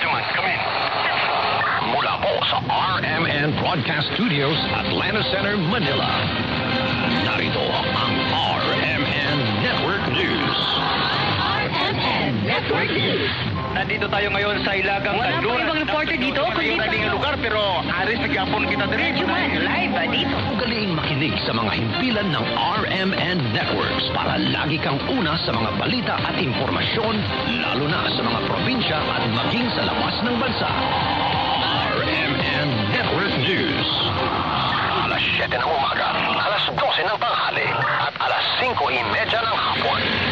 gentlemen, come in. Mula Bolsa, RMN Broadcast Studios, Atlanta Center, Manila. Narito ang RMN Network News. RMN Network News. Nandito tayo ngayon sa Ilagang Wala pa ibang reporter dito, kundi Yung tayo. lugar pero aris nagyapon kita diri. Medyo man, live ba dito? Ugaling makinig sa mga himpilan ng RMN Networks para lagi kang una sa mga balita at impormasyon, lalo na sa mga probinsya at maging sa labas ng bansa. RMN Network News. Alas 7 ng umaga, alas 12 ng tanghali, at alas 5.30 ng hapon.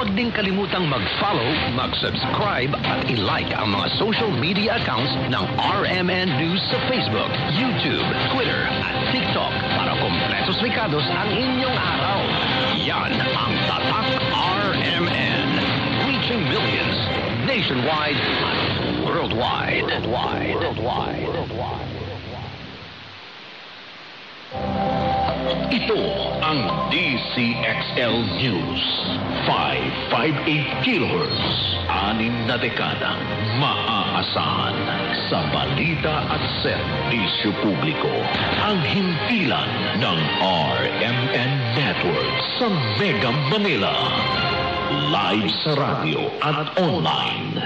Huwag din kalimutang mag-follow, mag-subscribe at i-like ang mga social media accounts ng RMN News sa Facebook, YouTube, Twitter at TikTok para kompletos rikados ang inyong araw. Yan ang Tatak RMN. Reaching millions nationwide at worldwide. Worldwide. Worldwide. Worldwide. Ito ang DCXL News. 558 kilohertz. Anim na dekadang maaasahan sa balita at serbisyo publiko. Ang himpilan ng RMN Network sa Mega Manila. Live sa radio at online.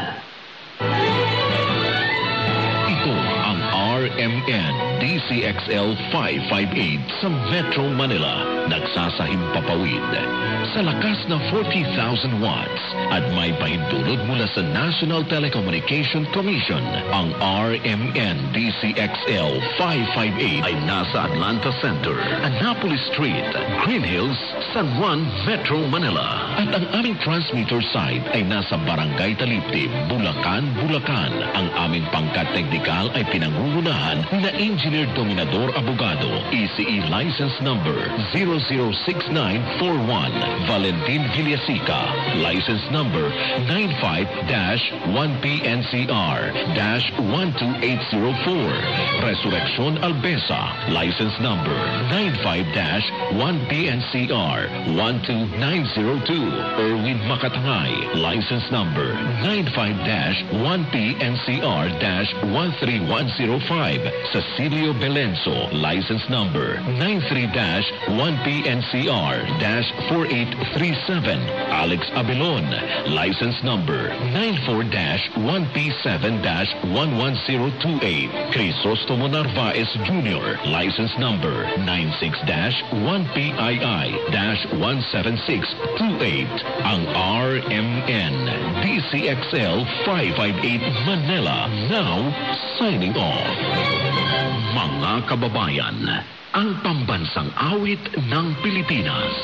RMN DCXL 558 sa Metro Manila. Nagsasahimpapawid sa lakas na 40,000 watts at may pahintulot mula sa National Telecommunication Commission. Ang RMN DCXL 558 ay nasa Atlanta Center, Annapolis Street, Green Hills, San Juan, Metro Manila. At ang aming transmitter site ay nasa Barangay Taliptib, Bulacan, Bulacan. Ang aming pangkat teknikal ay pinangungunahan na Engineer Dominador Abogado, ECE License Number 006941, Valentin Villasica, License Number 95-1PNCR-12804, Resurrection Albesa, License Number 95-1PNCR-12902, Erwin Makatangay, License Number 95-1PNCR-13105, Cecilio Belenso, License Number 93-1PNCR-4837, Alex Abilon. License Number 94-1P7-11028, Crisostomo Narvaez Jr., License Number 96-1PII-17628, ang RMN DCXL 558 Manila, now signing off. Mga kababayan, ang pambansang awit ng Pilipinas.